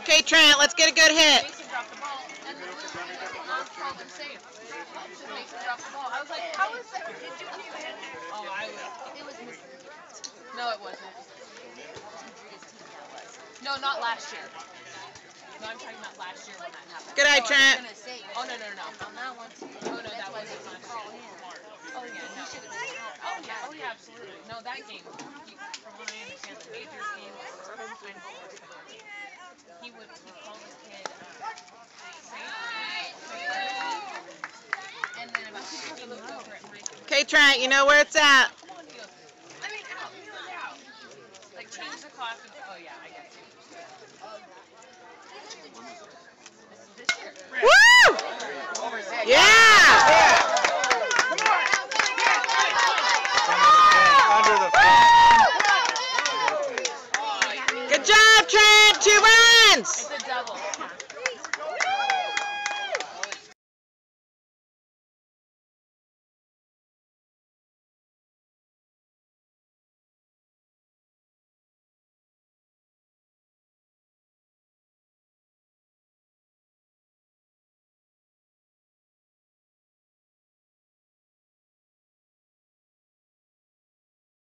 Okay, Trent, let's get a good hit. I was like, that? Did you hit No, it wasn't. No, not last year. No, I'm talking about last year when that happened. Good night, oh, Trent. Oh, no, no, no. On that one. No, that game, he, from what I understand, the majors game was home time He would call his kid, uh, and then about he looked over at Mike. Okay, Trent. You know where it's at. Come on, he goes, I mean, out, out. Like, change the clock oh, yeah, I got you. This year. Woo! Yeah! Under the Good job,